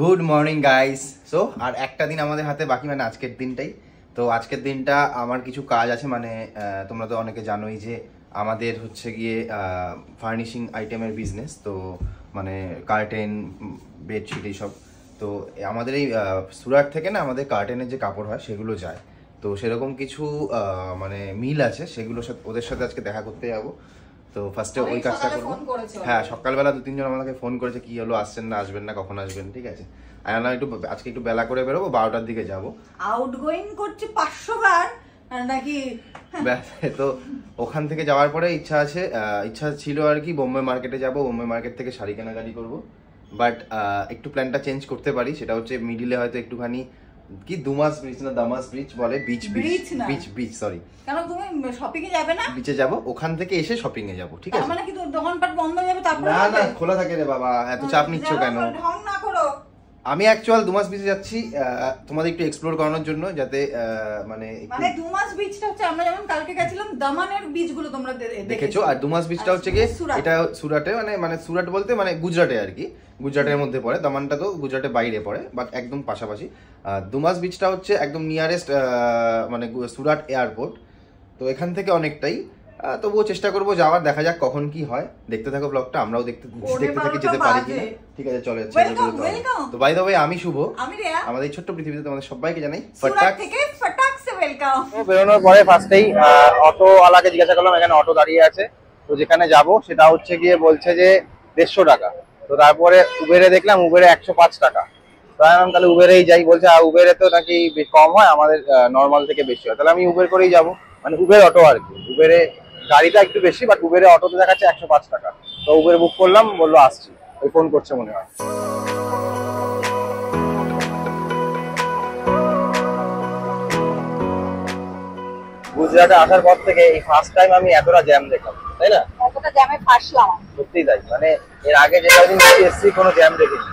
Good morning guys so আর একটা দিন আমাদের হাতে বাকি মানে আজকের দিনটাই। তো আজকের দিনটা আমার কিছু কাজ আছে মানে তোমরা তো অনেকে জানোই যে আমাদের হচ্ছে গিয়ে ফার্নিশিং আইটেমের বিজনেস তো মানে কার্টেন বেডশিট এইসব। তো আমাদের এই সুরাট থেকে না আমাদের কার্টেনের যে কাপড় হয়, সেগুলো যায়। তো সেরকম কিছু মানে মিল আছে সেগুলোর সাথে ওদের সাথে আজকে দেখা করতে যাব। তো ফার্স্টে ওই কাজটা করব। হ্যাঁ সকালবেলা দু তিনজন আমাকে ফোন করেছে কি হলো আসছেন না আসবেন না কখন আসবেন ঠিক আছে? বললাম একটু আজকে একটু বেলা করে বেরোবো বারোটার দিকে যাব। আউটগোয়িং করছে পাঁচশো বার নাকি তো ওখান থেকে যাওয়ার পরে ইচ্ছা আছে ইচ্ছা ছিল আর কি বোম্বে মার্কেটে যাব বোম্বে মার্কেট থেকে শাড়ি কেনাকাটি করব। বাট একটু প্ল্যানটা চেঞ্জ করতে পারি সেটা হচ্ছে মিডিলে হয়তো একটুখানি কি দুমাস ব্রিজ না দামাস ব্রিজ বলে beach beach. Beach beach sorry কেন তুমি শপিং এ যাবে না? বিচে যাব ওখান থেকে এসে শপিং এ যাব ঠিক আছে? মানে কি তোর দোকানপাট বন্ধ হয়ে যাবে তারপরে না না খোলা থাকে রে বাবা এত চাপ নিচ্ছ কেন? ঢং না করো। আমি অ্যাকচুয়াল দু মাস বিচে যাচ্ছি তোমাদের একটু এক্সপ্লোর করানোর জন্য যাতে মানে মানে দু মাস বিচটা হচ্ছে আমরা যেমন কালকে গেছিলাম দামানের বিচগুলো তোমরা দেখেছ। আর দুমাস বিচটা হচ্ছে গিয়ে এটা সুরাটে মানে মানে সুরাট বলতে মানে গুজরাটে আর কি। গুজরাটের মধ্যে পড়ে দামানটা তো গুজরাটের বাইরে পড়ে বাট একদম পাশাপাশি। আর দুমাস বিচটা হচ্ছে একদম নিয়ারেস্ট মানে সুরাট এয়ারপোর্ট তো এখান থেকে অনেকটাই তবুও চেষ্টা করব যাওয়ার দেখা যাক কখন কি হয়। দেখতে থাকো ব্লগটা আমরাও দেখতে দেখতে থাকি যেতে পারি। কিনা। ঠিক আছে চলে যাচ্ছে তো বাই দ্য ওয়ে আমি শুভ। আমি রেয়া। আমাদের এই ছোট্ট পৃথিবীতে তোমাদের সবাইকে জানাই ফটাক। থেকে ফটাক সে ওয়েলকাম তো বেরোনোর পরে ফার্স্টেই অটো ওয়ালাকে জিজ্ঞাসা করলাম এখানে অটো দাঁড়িয়ে আছে। তো যেখানে যাব সেটা হচ্ছে গিয়ে বলছে যে দেড়শো টাকা। তো তারপরে উবেরে দেখলাম উবেরে একশো পাঁচ টাকা। তো আমি তাহলে উবেরেই যাই, বলছে উবেরে তো নাকি কম হয়, আমাদের নর্মাল থেকে বেশি হয়। তাহলে আমি উবের করেই যাব। মানে উবের অটো আর কি। উবেরে গাড়িটা একটু বেশি বাট উবেরে অটোতে দেখাচ্ছে একশো পাঁচ টাকা। তো উবের বুক করলাম, বলল, আসছি। ওই ফোন করছে মনে হয়। গুজরাটে আসার পর থেকে এই ফার্স্ট টাইম আমি এতটা জ্যাম দেখলাম, তাই না? কতটা জ্যামে ফাঁসলাম সত্যিই তাই। মানে এর আগে যে কদিন এসছি কোনো জ্যাম দেখিনি।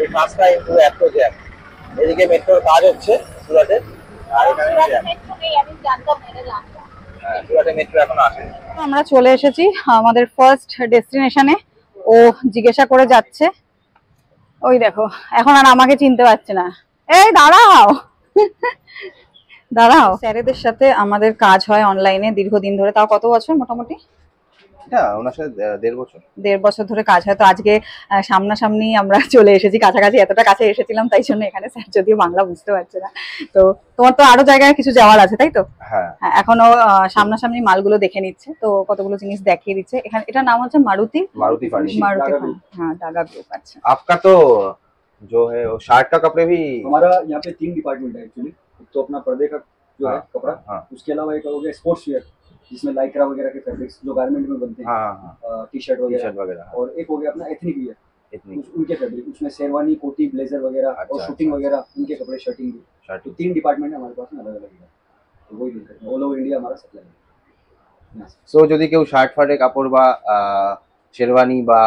এই ফার্স্ট টাইম পুরো এত জ্যাম এদিকে মেট্রোর কাজ হচ্ছে সুরাটে। আর এখানে জ্যাম হ্যাঁ, সুরাটে মেট্রো এখনও আমরা চলে এসেছি আমাদের ফার্স্ট ডেস্টিনেশনে ও জিজ্ঞাসা করে যাচ্ছে। ওই দেখো এখন আর আমাকে চিনতে পারছে না। এই দাঁড়াও। দাঁড়াও। স্যারেদের সাথে আমাদের কাজ হয় অনলাইনে দীর্ঘদিন ধরে। তাও কত বছর মোটামুটি? এটা ওনার সাথে দে- দেড় বছর দেড় বছর ধরে কাজ হয় তো আজকে আহ, সামনাসামনি আমরা চলে এসেছি কাছাকাছি এতটা কাছে এসেছিলাম তাই জন্য এখানে স্যার যদিও বাংলা বুঝতে পারছে না তো তোমার তো আরো জায়গায় কিছু যাওয়ার আছে তাই তো হ্যাঁ হ্যাঁ, এখনো আহ, সামনাসামনি মালগুলো দেখে নিচ্ছে তো কতগুলো জিনিস দেখিয়ে দিচ্ছে এখানে এটার নাম হচ্ছে মারুতি मारुति फार्निशिंग मारुति फार्न- हाँ दागा ग्रुप अच्छा आपका तो जो है वो शार्ट का कपड़े भी हमारा यहाँ पे तीन डिपार्टमेंट है एक्चुअली एक तो अपना पर्दे का जो है हाँ, कपड़ा हाँ। उसके अलावा एक हो गया स्पोर्ट्स वेयर जिसमें लाइक्रा वगैरह के फैब्रिक्स जो गारमेंट में बनते हैं हाँ हाँ टी शर्ट टी वगैरह शर्ट वगैरह हाँ, और एक हो गया अपना एथनिक वियर इतनी उस- उनके फैब्रिक उसमें शेरवानी कोटी ब्लेजर वगैरह और अच्छा, शूटिंग अच्छा, वगैरह उनके कपड़े शर्टिंग भी शर्ट तो तीन डिपार्टमेंट है हमारे पास में अलग अलग है तो वही दिक्कत है ऑल ओवर इंडिया हमारा सप्लाई है সো যদি কেউ শার্ট ফার্টের কাপড় বা আহ, শেরওয়ানি বা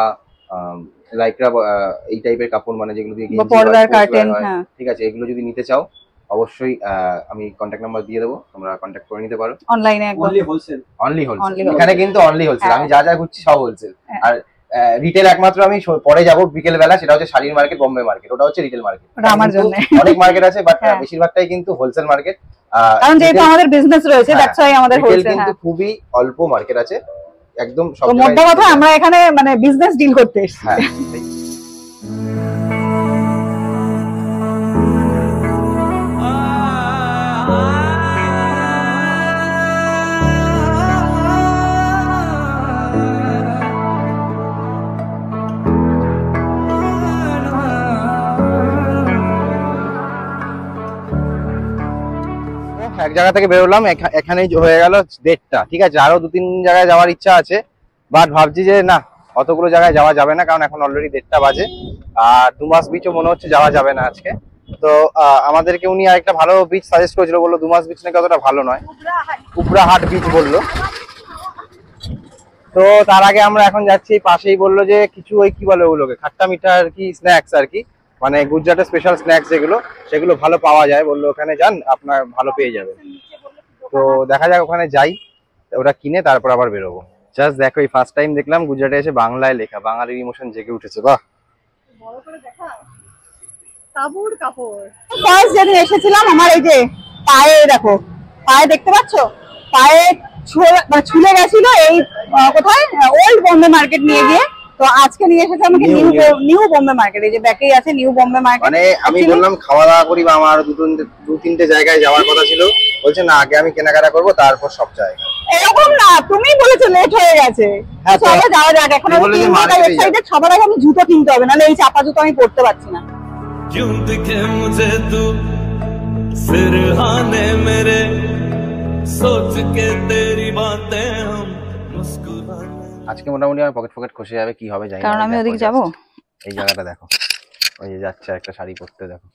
আম, লাইক্রা বা, আহ, এই টাইপের কাপড় মানে যেগুলো দিয়ে বা গেঞ্জি হয়, পর্দার sportswear কার্টেন হয়, হ্যাঁ ঠিক আছে এগুলো যদি নিতে চাও অবশ্যই আমি কন্ট্যাক্ট নাম্বার দিয়ে দেবো তোমরা কন্ট্যাক্ট করে নিতে পারো। অনলাইনে অনলি হোলসেল অনলি হোলসেল এখানে কিন্তু অনলি হোলসেল হ্যাঁ। আমি যা যা ঘুরছি সব হোলসেল হ্যাঁ। আর রিটেল একমাত্র আমি পরে যাব বিকেল বেলা সেটা হচ্ছে শাড়ির মার্কেট বোম্বে মার্কেট ওটা হচ্ছে রিটেল মার্কেট আমার জন্য। অনেক মার্কেট আছে বাট হ্যাঁ। বেশিরভাগটাই কিন্তু হোলসেল মার্কেট কারণ যেহেতু আমাদের বিজনেস রয়েছে দ্যাটস ওয়াই আমাদের হোলসেল কিন্তু খুবই অল্প মার্কেট আছে। একদম সব মোদ্দা কথা আমরা এখানে মানে বিজনেস ডিল করতে এসেছি। জায়গা থেকে বেরোলাম, এখা- এখানেই হয়ে গেল দেড়টা, ঠিক আছে? আরও দু তিন জায়গায় যাওয়ার ইচ্ছা আছে বাট ভাবছি যে না, অতগুলো জায়গায় যাওয়া যাবে না, কারণ এখন অলরেডি দেড়টা বাজে, আর দু মাস বিচও মনে হচ্ছে যাওয়া যাবে না আজকে। তো আমাদেরকে উনি আরেকটা ভালো বিচ সাজেস্ট করেছিল, বলল দু মাস বিচ নাকি অতটা ভালো নয়। উপরাহাট বিচ বলল। তো, তার আগে আমরা এখন যাচ্ছি, পাশেই বলল যে কিছু ওই কি বলে ওগুলোকে, খাট্টা মিঠা আর কি স্ন্যাক্স আর কি। মানে গুজরাটের স্পেশাল স্ন্যাক্স যেগুলো, সেগুলো ভালো পাওয়া যায় বলল, ওখানে যান, আপনার ভালো পেয়ে যাবে। তো দেখা যাক ওখানে যাই ওটা কিনে তারপর আবার বেরোবো। জাস্ট দেখো, এই ফার্স্ট টাইম দেখলাম গুজরাটে এসে বাংলায় লেখা, বাঙালির ইমোশন জেগে উঠেছে ফার্স্ট যেদিন এসেছিলাম, আমার এই যে পায়ে, দেখো, পায়ে দেখতে পাচ্ছ? পায়ে ছোলা- মানে ছুলে গেছিল এই কোথায়? ওল্ড বম্বে মার্কেট নিয়ে গিয়ে। তো আজকে নিয়ে এসেছে আমাকে New, new new. New Bombay market এই যে ব্যাকেই আছে নিউ বম্বে মার্কেট মানে আমি বললাম খাওয়া দাওয়া করি বা আমার দুটো দু তিনটে জায়গায় যাওয়ার কথা ছিল বলছে না আগে আমি কেনাকাটা করবো তারপর সব জায়গা এরকম না তুমি বলেছো লেট হয়ে গেছে হ্যাঁ, তো- চলো যাওয়া যাক এখন তুমি আমি বললে যে তিন ঘন্টা market-এ ওয়েবসাইটে সবার আগে আমি জুতো কিনতে হবে নাহলে এই চাপা জুতো আমি পড়তে পারছি না क्यों दिखे मुझे तू सिरहाने मेरे सोच के तेरी बातें हम मुस्कुराने আজকে মোটামুটি আমার পকেট পকেট খসে যাবে কি হবে জানি কারণ আমি ওদিকে। যাব? এই জায়গাটা দেখো। ওই যে যাচ্ছে একটা শাড়ি পরতে দেখো।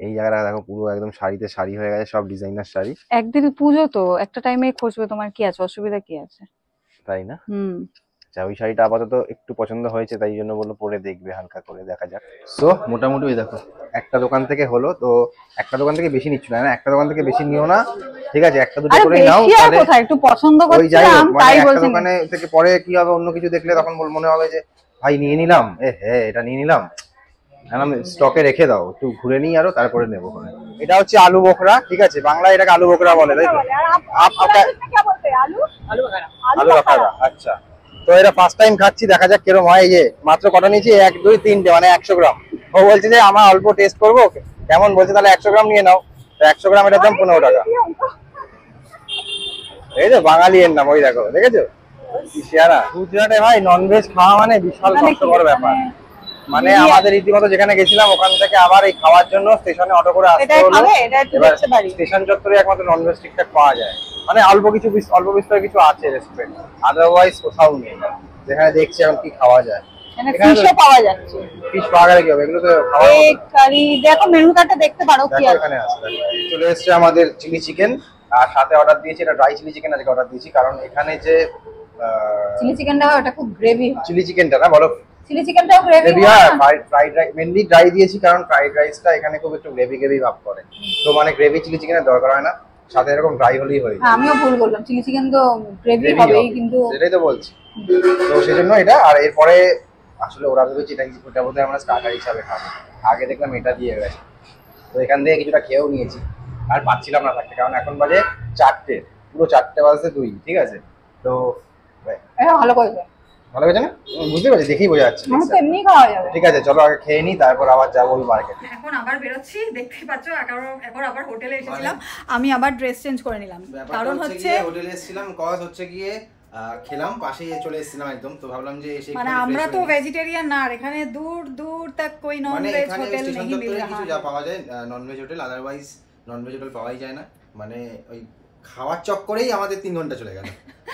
এই জায়গাটা দেখো পুরো একদম শাড়িতে শাড়ি হয়ে গেছে সব ডিজাইনার শাড়ি। একদিন পুজো তো একটা টাইমে খসবে তোমার কি আছে? অসুবিধা কি আছে? তাই না? হুম। আচ্ছা ওই শাড়িটা আপাতত একটু পছন্দ হয়েছে তাই জন্য বলল পরে দেখবে হালকা করে দেখা যাক। সো মোটামুটি ওই দেখো একটা দোকান থেকে হলো তো একটা দোকান থেকে বেশি নিচ্ছ না না একটা দোকান থেকে বেশি নিও না। ঠিক আছে একটা দুটো করে নাও তাহলে কোথায়? একটু পছন্দ করছিলাম মানে তাই বলছি। দোকানে থেকে পরে কি হবে অন্য কিছু দেখলে তখন বল- মনে হবে যে ভাই নিয়ে নিলাম। এ হ্যাঁ এটা নিয়ে নিলাম। স্টকে রেখে দাও একটু ঘুরে নিই আরও তারপরে নেব এটা হচ্ছে আলু বোখরা ঠিক আছে? বাংলায় এটাকে আলু বোখরা বলে তাই তো? আলু বাখারা আচ্ছা। তো এটা ফার্স্ট টাইম খাচ্ছি দেখা যাক কিরম হয়। এই যে মাত্র কটা নিয়েছি? এক দুই তিনটে মানে একশো গ্রাম। ও বলছে যে আমার অল্প টেস্ট করব কেমন বলছে তাহলে একশো গ্রাম নিয়ে নাও। তো একশো গ্রাম এটার দাম পনেরো টাকা। এই যে বাঙালি এর নাম ওই দেখো দেখেছ? শিয়ারা গুজরাটে ভাই ননভেজ খাওয়া মানে বিশাল মানে কষ্টকর ব্যাপার। মানে মানে আমাদের রীতিমতো যেখানে গেছিলাম ওখান থেকে আবার এই খাওয়ার জন্য স্টেশনে অটো করে আসতে হলো। এবার স্টেশন চত্বরে একমাত্র ননভেজ ঠিকঠাক পাওয়া যায়। মানে অল্প কিছু অল্প বিস্তর কিছু আছে রেস্টুরেন্ট আদারওয়াইজ কোথাও নেই। যেখানে দেখছি এখন কি খাওয়া যায়। এখানে এখানে তো ফিশও পাওয়া যাচ্ছে। ফিশ পাওয়া গেলে কি হবে? এগুলো তো খাওয়ার কারি দেখো মেনু কার্ডটা দেখতে পারো কি আছে। এখানে আছে দেখো। চলে এসেছে আমাদের চিলি চিকেন আর সাথে অর্ডার দিয়েছি এটা ড্রাই চিলি চিকেন আজকে অর্ডার দিয়েছি কারণ এখানে যে চিলি চিকেনটাও এটা খুব গ্রেভি হয়। চিলি চিকেনটা না বলো? চিলি চিকেনটাও গ্রেভি হয় ফ্রাইড রাইস মেনলি ড্রাই দিয়েছি কারণ ফ্রাইড রাইসটা এখানে খুব একটু গ্রেভি গ্রেভি ভাব করে। তো মানে গ্রেভি চিলি চিকেনের দরকার হয় না সাথে এরকম ড্রাই হলেই হয়ে যায়। আমিও ভুল বললাম চিলি চিকেন তো গ্রেভি হবেই কিন্তু সেটাই তো বলছি। তো সেই জন্য এটা আর এরপরে আসলে ওরা ভেবেছে এটা এটা বোধহয় আমরা স্টার্টার হিসাবে খাব। আগে দেখলাম এটা দিয়ে গেছে। তো এখান থেকে কিছুটা খেয়েও নিয়েছি। আর পাচ্ছিলাম না থাকতে কারণ এখন বাজে চারটে পুরো চারটে বাজে দুই ঠিক আছে? তো হ্যাঁ, হ্যাঁ, ভালো করেছে। ভালো না? বুঝতে পারছি দেখেই বোঝা যাচ্ছে মানে ঠিক আছে? চলো আগে খেয়ে নিই তারপর আবার যাব মার্কেটে এখন আবার বেরোচ্ছি পাচ্ছ এখন আবার হোটেলে মানে এসেছিলাম। আমি আবার ড্রেস চেঞ্জ করে নিলাম। কারণ হচ্ছে হোটেলে এসেছিলাম কজ হচ্ছে গিয়ে খেলাম পাশে চলে এসেছিলাম একদম তো ভাবলাম যে এসে মানে আমরা তো ভেজিটেরিয়ান না। এখানে দূর দূর তক কোই নন ভেজ হোটেল নেই কিছু হ্যাঁ। যা পাওয়া যায় non veg hotel otherwise non veg hotel পাওয়াই যায় না মানে ওই খাওয়ার চক্করেই আমাদের তিন ঘন্টা চলে গেল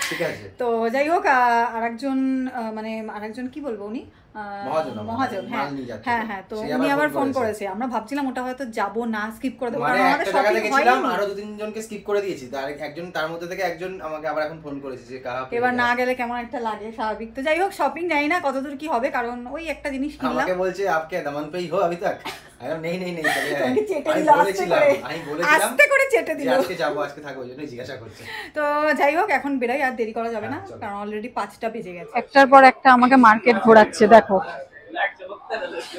ঠিক আছে তো যাই হোক আহ, আরেকজন আহ, মানে আরেকজন কি বলবো উনি আহ, মহাজন আমার, মহাজন মাল হ্যাঁ নিয়ে যাচ্ছে। হ্যাঁ হ্যাঁ তো সে উনি আবার আবার ফোন ফোন করেছে। করেছে আমরা ভাবছিলাম ওটা হয়তো যাবো না স্কিপ করে দেবো মানে কারণ আমাদের একটা জায়গাতে শপিং গেছিলাম হয়নি আরো দু তিন জনকে স্কিপ করে দিয়েছি তার একজন তার মধ্যে থেকে একজন আমাকে আবার এখন ফোন করেছে যে কাহা পে এবার গয়া? না গেলে কেমন একটা লাগে স্বাভাবিক তো যাই হোক শপিং জানি না কতদূর কি হবে কারণ ওই একটা জিনিস কিনলাম আমাকে বলছে আপকে দমন পে হি হো अभी तक আমি বললাম, নেই নেই নেই চলে যায় তোমাকে চেটে আমি বলেছিলাম আমি বলেছিলাম করে চেটে দিল। আজকে যাব আজকে থাকব ওই জন্যই জিজ্ঞাসা করছে। তো যাই হোক এখন বেরাই আর দেরি করা যাবে না হ্যাঁ, কারণ অলরেডি পাঁচটা বেজে গেছে। একটার পর একটা আমাকে মার্কেট ঘোরাচ্ছে দেখো।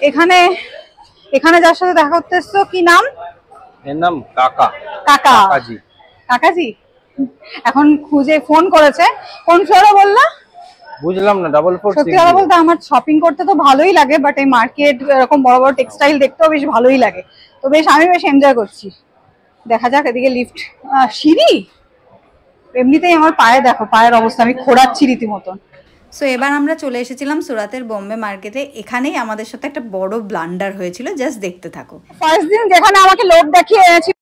এখানে এখানে যার সাথে দেখা করতে এসছো কি নাম? এর নাম কাকা। কাকা। কাকাজি। কাকাজি? এখন খুঁজে ফোন করেছে। কোন ফ্লোরে বললা? বুঝলাম না ডাবল ফোর সত্যি কথা বলতে আমার শপিং করতে তো ভালোই লাগে বাট এই মার্কেট এরকম বড় বড় টেক্সটাইল দেখতেও বেশ ভালোই লাগে। তো বেশ আমি বেশ এনজয় করছি। দেখা যাক এদিকে লিফট সিঁড়ি? এমনিতেই আমার পায়ে দেখো পায়ের অবস্থা আমি খোড়াচ্ছি রীতিমতন সো এবার আমরা চলে এসেছিলাম সুরাতের বোম্বে মার্কেটে এখানেই আমাদের সাথে একটা বড় ব্লান্ডার হয়েছিল জাস্ট দেখতে থাকো। ফার্স্ট দিন যেখানে আমাকে লোক দেখিয়ে এনেছিল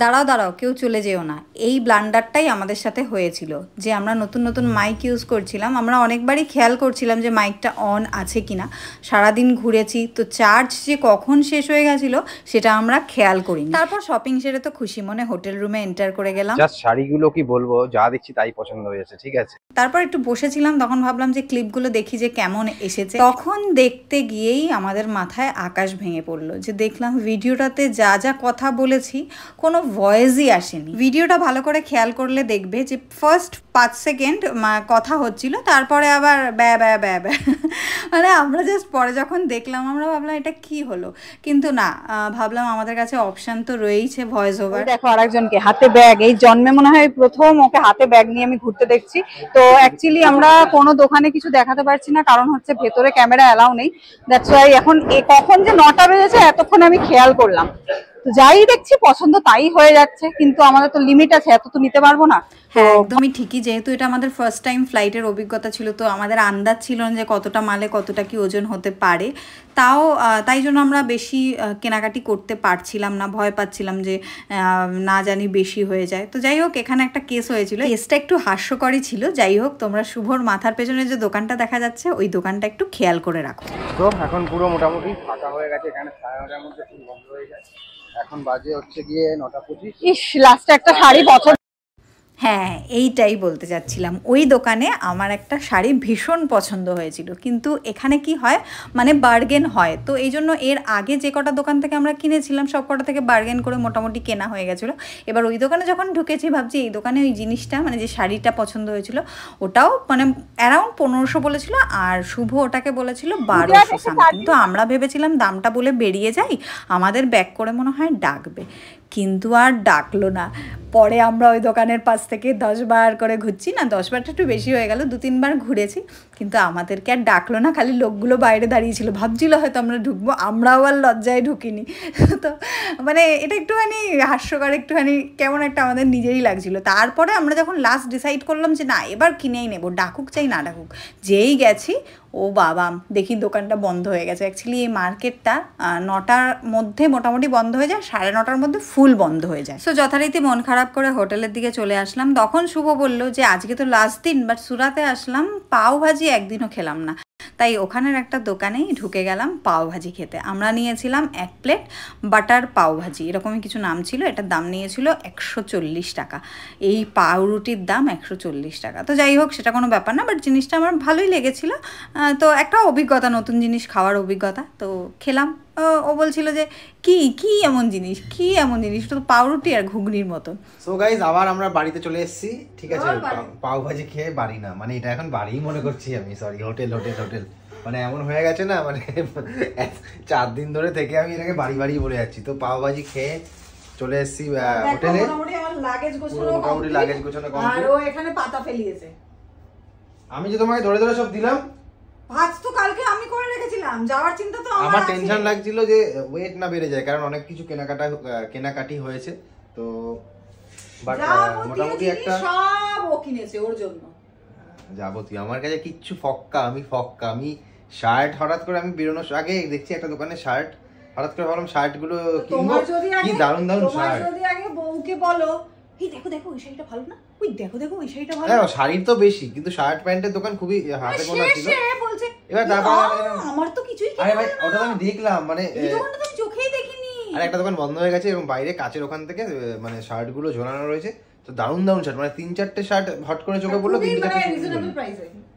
দাঁড়াও দাঁড়াও কেউ চলে যেও না। এই ব্লান্ডারটাই আমাদের সাথে হয়েছিল যে আমরা নতুন নতুন মাইক ইউজ করছিলাম। আমরা অনেকবারই খেয়াল করছিলাম যে মাইকটা অন আছে কিনা। সারাদিন ঘুরেছি তো চার্জ যে কখন শেষ হয়ে গেছিল সেটা আমরা খেয়াল করিনি। তারপর শপিং সেরে তো খুশি মনে হোটেল রুমে এন্টার করে গেলাম। জাস্ট শাড়িগুলো কি বলব যা দেখছি তাই পছন্দ হয়েছে ঠিক আছে? তারপর একটু বসেছিলাম তখন ভাবলাম যে ক্লিপগুলো দেখি যে কেমন এসেছে। তখন দেখতে গিয়েই আমাদের মাথায় আকাশ ভেঙে পড়ল যে দেখলাম ভিডিওটাতে যা যা কথা বলেছি কোনো ভয়েসই আসেনি। ভিডিওটা ভালো করে খেয়াল করলে দেখবে যে ফার্স্ট পাঁচ সেকেন্ড কথা হচ্ছিল, তারপরে আবার ব্যা ব্যা ব্যা ব্যা। মানে আমরা জাস্ট পরে যখন দেখলাম, আমরা ভাবলাম, এটা কি হলো? কিন্তু না ভাবলাম আমাদের কাছে অপশন তো রয়েইছে ভয়েস ওভার দেখো আরেকজনকে, হাতে ব্যাগ এই জন্মে মনে হয় প্রথম ওকে হাতে ব্যাগ নিয়ে আমি ঘুরতে দেখছি। তো অ্যাকচুয়ালি আমরা কোনো দোকানে কিছু দেখাতে পারছি না, কারণ হচ্ছে ভেতরে ক্যামেরা অ্যালাউ নেই। দ্যাটস ওয়াই এখন এ কখন যে নটা বেজেছে, এতক্ষণ আমি খেয়াল করলাম। তো যাই দেখছি পছন্দ তাই হয়ে যাচ্ছে কিন্তু আমাদের তো লিমিট আছে এত তো নিতে পারব না। হ্যাঁ একদমই ঠিকই যেহেতু এটা আমাদের ফার্স্ট টাইম ফ্লাইটের অভিজ্ঞতা ছিল তো আমাদের আন্দাজ ছিল না যে কতটা মালে কতটা কি ওজন হতে পারে। তাও তাই জন্য আমরা বেশি আহ, কেনাকাটি করতে পারছিলাম না ভয় পাচ্ছিলাম যে আহ, না জানি বেশি হয়ে যায়। তো যাই হোক এখানে একটা কেস হয়েছিল। কেসটা একটু হাস্যকরই ছিল যাই হোক তোমরা শুভর মাথার পেছনে যে দোকানটা দেখা যাচ্ছে ওই দোকানটা একটু খেয়াল করে রাখো। তো এখন পুরো মোটামুটি ফাঁকা হয়ে গেছে এখানে সাড়ে নটার মধ্যে বন্ধ হয়ে যায় এখন বাজে হচ্ছে গিয়ে নটা পঁচিশ। ইস লাস্টে একটা শাড়ি পছন্দ হ্যাঁ এইটাই বলতে চাচ্ছিলাম। ওই দোকানে আমার একটা শাড়ি ভীষণ পছন্দ হয়েছিল। কিন্তু এখানে কি হয় মানে বার্গেন হয়। তো এই জন্য এর আগে যে কটা দোকান থেকে আমরা কিনেছিলাম সব কটা থেকে বার্গেন করে মোটামুটি কেনা হয়ে গেছিল। এবার ওই দোকানে যখন ঢুকেছি ভাবছি এই দোকানে ওই জিনিসটা মানে যে শাড়িটা পছন্দ হয়েছিল ওটাও মানে অ্যারাউন্ড পনেরোশো বলেছিল আর শুভ ওটাকে বলেছিল বারোশো সামথিং তো আমরা ভেবেছিলাম দামটা বলে বেরিয়ে যাই আমাদের ব্যাক করে মনে হয় ডাকবে। কিন্তু আর ডাকলো না। পরে আমরা ওই দোকানের পাশ থেকে দশবার করে ঘুরছি। না দশবারটা একটু বেশি হয়ে গেল। দু তিনবার ঘুরেছি। কিন্তু আমাদেরকে আর ডাকলো না, খালি লোকগুলো বাইরে দাঁড়িয়েছিল। ভাবছিল হয়তো আমরা ঢুকবো, আমরাও আর লজ্জায় ঢুকিনি। তো মানে এটা একটুখানি হাস্যকর, একটুখানি কেমন একটা আমাদের নিজেরই লাগছিল। তারপরে আমরা যখন লাস্ট ডিসাইড করলাম যে না, এবার কিনেই নেব, ডাকুক চাই না ডাকুক, যেই গেছি, ও বাবা, দেখি দোকানটা বন্ধ হয়ে গেছে। অ্যাকচুয়ালি এই মার্কেটটা নটার মধ্যে মোটামুটি বন্ধ হয়ে যায়, সাড়ে নটার মধ্যে ফুল বন্ধ হয়ে যায়। সো যথারীতি মন খারাপ করে হোটেলের দিকে চলে আসলাম। তখন শুভ বলল যে, আজকে তো লাস্ট দিন বাট সুরাতে আসলাম পাও ভাজি একদিনও খেলাম না। তাই ওখানের একটা দোকানেই ঢুকে গেলাম পাওভাজি খেতে। আমরা নিয়েছিলাম এক প্লেট বাটার পাওভাজি এরকমই কিছু নাম ছিল, এটার দাম নিয়েছিল একশো চল্লিশ টাকা। এই পাউরুটির দাম একশো চল্লিশ টাকা। তো যাই হোক, সেটা কোনো ব্যাপার না, বাট জিনিসটা আমার ভালোই লেগেছিলো। তো একটা অভিজ্ঞতা, নতুন জিনিস খাওয়ার অভিজ্ঞতা। তো খেলাম। ও- ও বলছিল যে কি কি এমন জিনিস কি এমন জিনিস? তো পাউরুটি আর ঘুগনির মতো। সো গাইজ আবার আমরা বাড়িতে চলে এসেছি ঠিক আছে? পা- পাও ভাজি খেয়ে বাড়ি না মানে এটা এখন বাড়িই মনে করছি আমি সরি হোটেল হোটেল হোটেল মানে এমন হয়ে গেছে না মানে চার দিন ধরে থেকে আমি এটাকে বাড়ি বাড়ি বলে যাচ্ছি। তো পাও ভাজি খেয়ে চলে এসেছি হোটেলে লাগেজ পুরো মোটামুটি লাগেজ গোছানো complete। ও এখানে পাতা ফেলিয়েছে। আমি যে তোমাকে ধরে ধরে সব দিলাম ভাত তো কালকে আমি করে রেখেছিলাম যাওয়ার চিন্তা তো আমার টেনশন লাগছিল যে ওয়েট না বেড়ে যায় কারণ অনেক কিছু কেনাকাটা কেনাকাটি হয়েছে তো বাট মোটামুটি একটা সব ও কিনেছে ওর জন্য। যাবতীয় আমার কাছে কিচ্ছু ফক্কা আমি ফক্কা আমি শার্ট হঠাৎ করে আমি বেরোনোর আগে দেখছি একটা দোকানে শার্ট হঠাৎ করে ভাবলাম শার্টগুলো কিনবো কি দারুণ দারুণ শার্ট যদি আগে বউকে বলো এই দেখো দেখো ওই শাড়িটা ভালো না? ওই দেখো দেখো ওই শাড়িটা ভালো হ্যাঁ না?" শাড়ির তো বেশি কিন্তু শার্ট প্যান্টের দোকান খুবই হাতে গোনা ছিল। সে বলছে এবার তারপর আমার তো কিছুই আরে ভাই ওটা তো আমি দেখলাম মানে দোকানটা তো আমি চোখেই দেখিনি। আর একটা দোকান বন্ধ হয়ে গেছে এবং বাইরে কাচের ওখান থেকে মানে শার্টগুলো ঝোলানো রয়েছে। তো দারুণ দারুণ শার্ট মানে তিন চারটে শার্ট হট করে চোখে পড়ল তিন মানে চারটে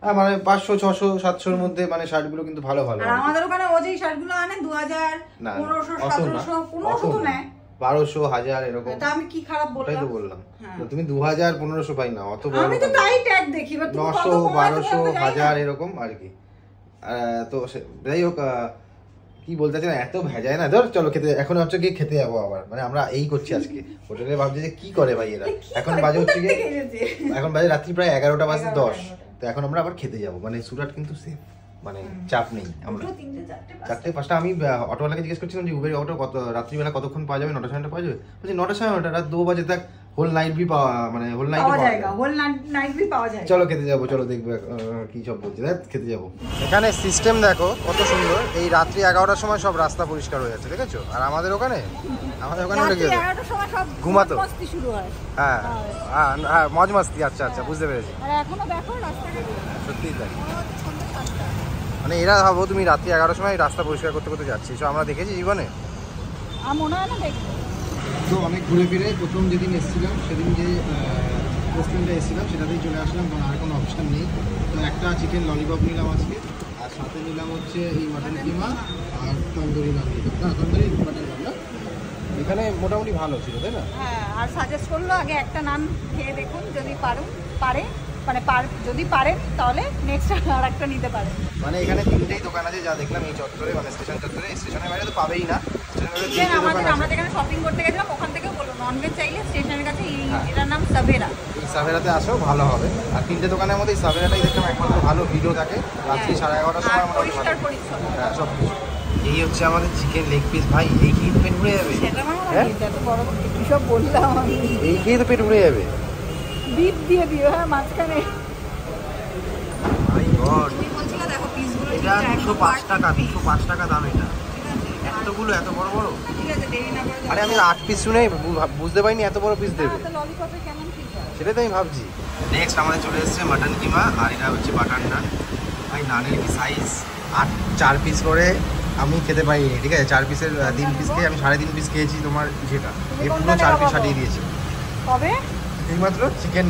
হ্যাঁ মানে পাঁচশো ছশো সাতশোর মধ্যে মানে শার্টগুলো কিন্তু ভালো ভালো। আমাদের ওখানে ও যেই শার্টগুলো আনে দু হাজার পনেরোশো সতেরোশো পনেরোশো তো নেয়। বারোশো হাজার এরকম। তা আমি কি খারাপ ওটাই তো বললাম। বললাম হ্যাঁ। তুমি দু হাজার পনেরোশো পাই না অত আমি তো তাই ট্যাগ দেখি নশো বারোশো। হাজার এরকম আর কি। তো যাই হোক কি বলতে চাই এত ভেজায় না। ধর চলো খেতে এখন হচ্ছে গিয়ে খেতে যাব আবার। মানে আমরা এই করছি আজকে। হোটেলে ভাবছি যে কি করে ভাই এরা? এখন বাজে হচ্ছে গিয়ে এখন বাজে রাত্রি প্রায় এগারোটা বাজে দশ। তো এখন আমরা আবার খেতে যাব। মানে সুরাট কিন্তু সেফ মানে চাপ নেই আমরা। চারটে, পাঁচটা। আমি অটোওয়ালাকে জিজ্ঞেস করছিলাম যে উবের অটো কত রাত্রিবেলা কতক্ষণ পাওয়া যাবে? নটা সাড়ে নটা পাওয়া যাবে? বলছি নটা সাড়ে নটা রাত দু বাজে তক হোল নাইট ভি পাওয়া মানে হোল নাইট পাওয়া যায় হোল নাইট ভি পাওয়া যায়। চলো খেতে যাব চলো দেখবে কি সব বলছে। দেখ খেতে যাব। এখানে সিস্টেম দেখো কত সুন্দর। এই রাত্রি এগারোটার সময় সব রাস্তা পরিষ্কার হয়ে যাচ্ছে দেখেছ? আর আমাদের ওখানে আমাদের ওখানে সময় সব ঘুমাতো? হয়। হ্যাঁ হ্যাঁ মজ মাস্তি আচ্ছা আচ্ছা বুঝতে পেরেছি। আর এখনও দেখো রাস্তাঘাটে। সত্যিই তাই। মানে এরা ভাবো তুমি রাত্রি এগারোটার সময় রাস্তা পরিষ্কার করতে করতে যাচ্ছি। সব আমরা দেখেছি জীবনে? মনে হয় তো অনেক ঘুরে ফিরে প্রথম যেদিন এসেছিলাম সেদিন যে রেস্টুরেন্টে এসেছিলাম সেটাতেই চলে আসলাম কারণ আর কোনো অপশান নেই। তো একটা চিকেন ললিপপ নিলাম আজকে আর সাথে নিলাম হচ্ছে এই মাটন কিমা আর তন্দুরি নান নিলাম না তন্দুরি মাটন এখানে মোটামুটি ভালো ছিল তাই না? হ্যাঁ আর সাজেস্ট করল আগে একটা নান খেয়ে দেখুন যদি পারুন পারে। মানে পার যদি পারেন তাহলে নেক্সট আর একটা নিতে পারেন। মানে এখানে তিনটেই দোকান আছে যা দেখলাম এই চত্বরে মানে স্টেশন চত্বরে। স্টেশনের বাইরে তো পাবেই না। আমাদের আমরা যেখানে শপিং করতে গেছিলাম ওখান থেকেও বলল ননভেজ চাইলে স্টেশনের কাছে এই হ্যাঁ। এটার নাম সাভেরা এই সাভেরাতে আসেও ভালো হবে। আর তিনটে দোকানের মধ্যে এই সাভেরাটাই দেখলাম একমাত্র ভালো ভিডিও থাকে। রাত্রি সাড়ে এগারোটার হ্যাঁ। সময় মোটামুটি পরিষ্কার পরিচ্ছন্ন। হ্যাঁ সব কিছু। এই হচ্ছে আমাদের চিকেন লেগ পিস ভাই এই তো পেট উড়ে যাবে? হ্যাঁ? বড় কি সব বললাম এই খেয়ে তো পেট উড়ে যাবে? বিপ দিয়ে দিও হ্যাঁ মাঝখানে। এটা দুশো পাঁচ টাকা দুশো পাঁচ টাকা দাম এটা। এতগুলো এত বড় বড়? ঠিক আছে দেরি না করে আরে আমি আট পিস শুনে বুঝতে পারিনি এত বড় পিস দেবে। ললিপপে কেমন পিস সেটাই তো আমি ভাবছি। নেক্সট আমাদের চলে এসেছে মাটন কিমা আর এটা হচ্ছে বাটার নান ভাই নানের কি সাইজ আট চার পিস করে আমি খেতে পারিনি ঠিক আছে? চার পিসের তিন পিস খেয়ে আমি সাড়ে তিন পিস খেয়েছি তোমার যেটা। পুরো চার পিস? সাটিয়ে দিয়েছে। এইমাত্র চিকেন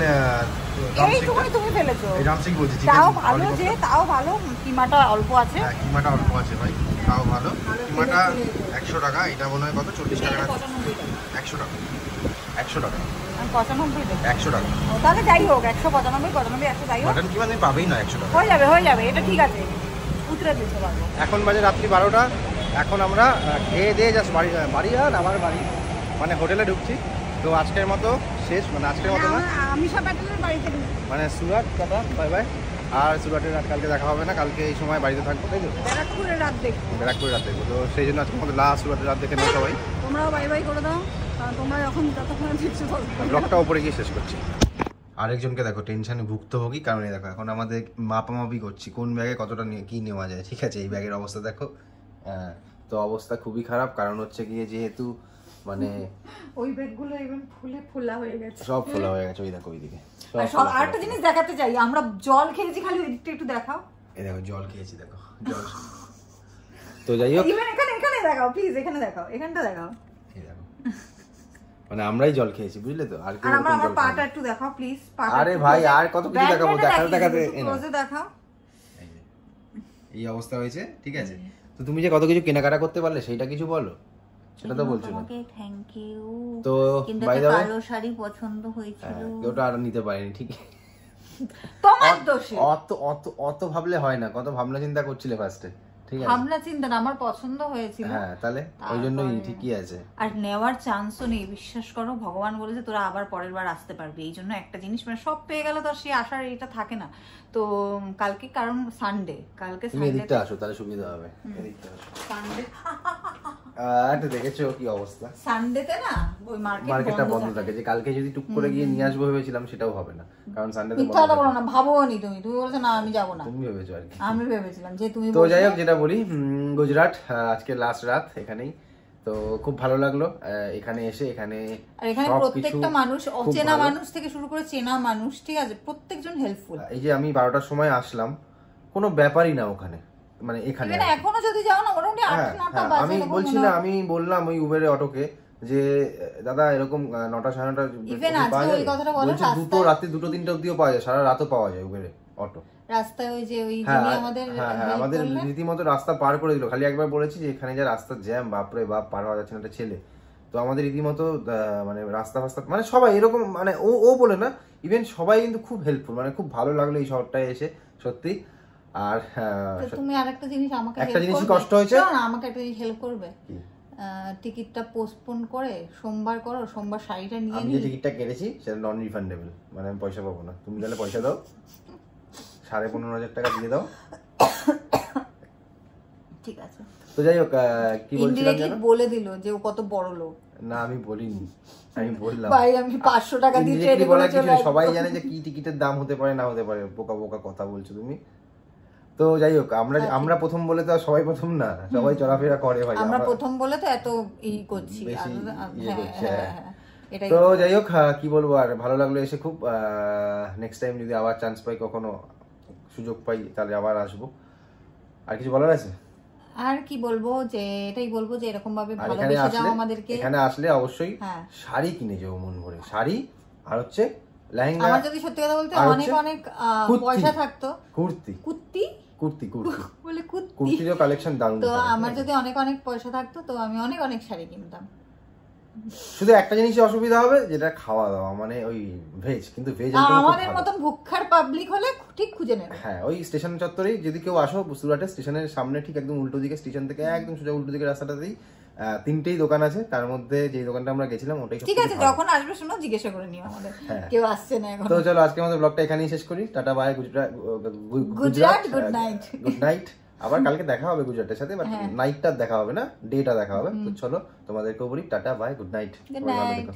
এইটুকুনি তুমি ফেলেছো। এই ড্রামস্টিক বলছি তাও ভালো যে তাও ভালো। কিমাটা অল্প আছে। হ্যাঁ কিমাটা অল্প আছে ভাই তাও ভালো। কিমাটা একশো টাকা এটা মনে হয় কত? চল্লিশ টাকা একশো টাকা। একশো টাকা। একশো টাকা। তাহলে যাই হোক একশো পঁচানব্বই পঁচানব্বই একশো যাই হোক। মাটন কিমা তুমি পাবেই না একশো টাকা। হয়ে যাবে হয়ে যাবে এটা ঠিক আছে। উতরে দিতে পারব। এখন বাজে রাত্রি বারোটা। এখন আমরা খেয়ে দিয়ে জাস্ট বাড়ি বাড়ি আর আমার বাড়ি মানে হোটেলে ঢুকছি। তো আজকের মতো শেষ মানে আজকের মতো না? আমি বাড়িতে। মানে সুরাট কথা বাই বাই। আর সুরাটের রাত কালকে দেখা হবে না কালকে এই সময় বাড়িতে থাকব তাই তো? ব্যারাকপুরের রাত দেখব। ব্যারাকপুরে রাত দেখব তো সেই জন্য আজকে আমাদের লাস্ট সুরাটের রাত দেখে নেই সবাই। তোমরাও বাই বাই করে দাও তোমরা এখন যতক্ষণ দেখছ ব্লগটা উপরে গিয়ে শেষ করছি। আরেকজনকে দেখো টেনশনে ভুক্তভোগী কারণ দেখো এখন আমাদের মাপামাপি করছি কোন ব্যাগে কতটা নিয়ে কি নেওয়া যায় ঠিক আছে? এই ব্যাগের অবস্থা দেখো। তো অবস্থা খুবই খারাপ কারণ হচ্ছে গিয়ে যেহেতু মানে ওই ব্যাগগুলো even ফুলে ফোলা হয়ে গেছে। সব খোলা হয়ে গেছে ওই দেখো ওইদিকে সব আর সব আরেকটা জিনিস দেখাতে চাই আমরা জল খেয়েছি খালি ওই দিকটা একটু দেখাও। এই দেখো জল খেয়েছি দেখো জল তো যাই হোক। ইভেন এখানে এখানে দেখাও প্লিজ এখানে দেখাও এখানটা দেখাও। এই দেখো। মানে আমরাই জল খেয়েছি বুঝলে তো? আর আর আমার আমার পাটা একটু দেখাও প্লিজ পাটা আরে ভাই, আর কত কিছু দেখাবো, দেখাতে দেখাতে। ক্লোজে দেখাও। এই অবস্থা হয়েছে ঠিক আছে? তো তুমি যে কত কিছু কেনাকাটা করতে পারলে সেইটা কিছু বলো? সেটা তো থ্যাংক ইউ তো বাই কালো শাড়ি পছন্দ হয়েছিল। হ্যাঁ ওটা আর নিতে পারিনি ঠিক। তোমার দোষে। অত অত অত ভাবলে হয় না কত ভাবনা চিন্তা করছিলে ফার্স্টে ঠিক আছে? ভাবনা চিন্তা আমার পছন্দ হয়েছিল। হ্যাঁ তাহলে ওই জন্যই ঠিকই আছে। আর নেওয়ার চান্সও নেই বিশ্বাস করো ভগবান বলেছে তোরা আবার পরের বার আসতে পারবি। এই জন্য একটা জিনিস মানে সব পেয়ে গেলে তো আর সে আসার এটা থাকে না। তো কালকে কারণ সানডে কালকে এদিকটা আসো তাহলে সুবিধা হবে। সানডে দেখেছ কি অবস্থা? সানডেতে না ওই মার্কেট মার্কেটটা বন্ধ থাকে। যে কালকে যদি টুক করে গিয়ে নিয়ে আসব ভেবেছিলাম সেটাও হবে না। কারণ সানডেতে মিথ্যা কথা বলো না ভাবো নি তুমি। তুমি বলছো না আমি যাব না। তুমি ভেবেছো আর কি। আমি ভেবেছিলাম যে তুমি তো যাই হোক যেটা বলি গুজরাট আজকে লাস্ট রাত এখানেই। তো খুব ভালো লাগল এখানে এসে এখানে আর এখানে প্রত্যেকটা মানুষ অচেনা মানুষ থেকে শুরু করে চেনা মানুষ ঠিক আছে? প্রত্যেকজন হেল্পফুল এই যে আমি বারোটার সময় আসলাম কোনো ব্যাপারই না ওখানে। মানে এখানে এখানে যদি যাও না মোটামুটি হ্যাঁ হ্যাঁ বাজে আমি বলছি না আমি বললাম ওই উবেরে অটোকে যে দাদা এরকম নটা সাড়ে নটা আজকে ওই কথাটা বলো, বলছে দুটো রাতে দুটো তিনটা অব্দিও পাওয়া যায় সারা রাতও পাওয়া যায় উবেরে অটো। রাস্তায় ওই যে ওই হ্যাঁ আমাদের হ্যাঁ আমাদের রীতিমতো রাস্তা পার করে দিল। খালি একবার বলেছি যে এখানে যা রাস্তার জ্যাম বাপরে বাপ পার হওয়া যাচ্ছে না একটা ছেলে। তো আমাদের রীতিমতো মানে রাস্তা ফাস্তা মানে সবাই এরকম মানে ও ও বলে না ইভেন সবাই কিন্তু খুব হেল্পফুল মানে খুব ভালো লাগল এই শহরটায় এসে সত্যি। আর তুমি আরেকটা জিনিস আমাকে একটা করবে? কষ্ট হয়েছে। না, আমাকে একটা জিনিস হেল্প করবে। টিকিটটা পোস্টপোন করে সোমবার করো সোমবার শাড়িটা নিয়ে আমি যে টিকিটটা কেটেছি সেটা নন রিফান্ডেবল মানে আমি পয়সা পাবো না। তুমি তাহলে পয়সা দাও। সাড়ে পনেরো হাজার টাকা দিয়ে দাও। ঠিক আছে। তো যাই হোক কি বলছিলাম যেন? বলে দিল যে ও কত বড় লোক। না আমি বলিনি। আমি বললাম। ভাই আমি পাঁচশো টাকা দিয়ে ট্রেনে চলে সবাই জানে যে কি টিকিটের দাম হতে পারে না হতে পারে। বোকা বোকা কথা বলছো তুমি। তো যাই হোক আমরা আমরা প্রথম বলে তো সবাই প্রথম না সবাই চলাফেরা করে ভাই আমরা প্রথম বলে তো এত ই করছি ইয়ে হ্যাঁ, হ্যাঁ, হ্যাঁ। তো যাই হোক কি বলব আর ভালো লাগল এসে খুব নেক্সট টাইম যদি আবার চান্স পাই কখনো সুযোগ পাই তাহলে আবার আসব। আর কিছু বলার আছে? আর কি বলব যে এটাই বলব যে এরকম ভাবে ভালোবেসে যাও আসলে আমাদেরকে। এখানে আসলে অবশ্যই। শাড়ি কিনে যাব মন ভরে। শাড়ি আর হচ্ছে লেহেঙ্গা আমার যদি সত্যি কথা বলতে অনেক অনেক পয়সা থাকতো। কুর্তি। কুর্তি কুর্তি কুর্তি। বলে কুর্তি। কুর্তিরও কালেকশন দারুণ তো আমার যদি অনেক অনেক পয়সা থাকতো তো আমি অনেক অনেক শাড়ি কিনতাম। শুধু একটা জিনিসই অসুবিধা হবে যেটা খাওয়া দাওয়া মানে ওই ভেজ কিন্তু ভেজ আমাদের মতন ভুক্ষার পাবলিক হলে ঠিক খুঁজে নেবে। হ্যাঁ ওই স্টেশন চত্বরেই যদি কেউ আসো সুরাটে স্টেশনের সামনে ঠিক একদম উল্টো দিকে স্টেশন থেকে একদম সোজা উল্টো দিকে রাস্তাটাতেই তিনটেই দোকান আছে। তার মধ্যে যে দোকানটা আমরা গেছিলাম ওটাই ঠিক আছে যখন আসবে শোনো জিজ্ঞাসা করে নিও আমাদের। হ্যাঁ। কেউ আসছে না এখন। তো চলো আজকে আমাদের ব্লগটা এখানেই শেষ করি। Tata bye Gujarat Gujarat, good night good night আবার কালকে দেখা হবে গুজরাটের সাথে বাট হ্যাঁ। নাইটটা দেখা হবে না ডেটা দেখা হবে। তো চলো তোমাদেরকেও বলি tata bye good night good night.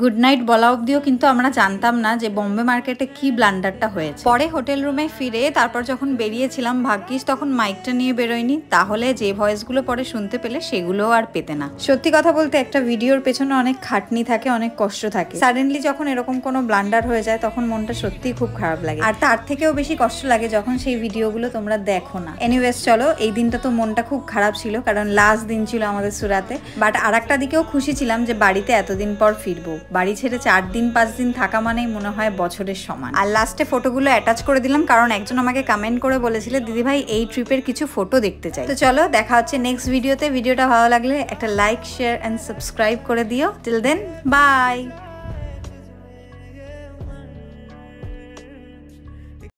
Good night বলা অবধিও কিন্তু আমরা জানতাম না যে বম্বে মার্কেটে কি ব্লান্ডারটা হয়েছে। পরে হোটেল রুমে ফিরে তারপর যখন বেরিয়েছিলাম ভাগ্যিস তখন মাইকটা নিয়ে বেরোয়নি, তাহলে যে ভয়েসগুলো পরে শুনতে পেলে সেগুলোও আর পেতে না। সত্যি কথা বলতে একটা ভিডিওর পেছনে অনেক খাটনি থাকে, অনেক কষ্ট থাকে। সাডেনলি যখন এরকম কোনো ব্লান্ডার হয়ে যায় তখন মনটা সত্যিই খুব খারাপ লাগে। আর তার থেকেও বেশি কষ্ট লাগে যখন সেই ভিডিওগুলো তোমরা দেখো না। এনিওয়েজ চলো, এই দিনটা তো মনটা খুব খারাপ ছিল, কারণ লাস্ট দিন ছিল আমাদের সুরাতে। বাট আর দিকেও খুশি ছিলাম যে বাড়িতে এতদিন পর ফিরবো। বাড়ি ছেড়ে চার দিন, পাঁচ দিন থাকা মানেই মনে হয় বছরের সমান। আর লাস্টে ফটোগুলো অ্যাটাচ করে দিলাম, কারণ একজন আমাকে কমেন্ট করে বলেছিল, দিদি ভাই, এই ট্রিপের কিছু ফটো দেখতে চাই। তো চলো, দেখা হচ্ছে নেক্সট ভিডিওতে ভিডিওটা ভালো লাগলে একটা লাইক শেয়ার অ্যান্ড সাবস্ক্রাইব করে দিও। Till then by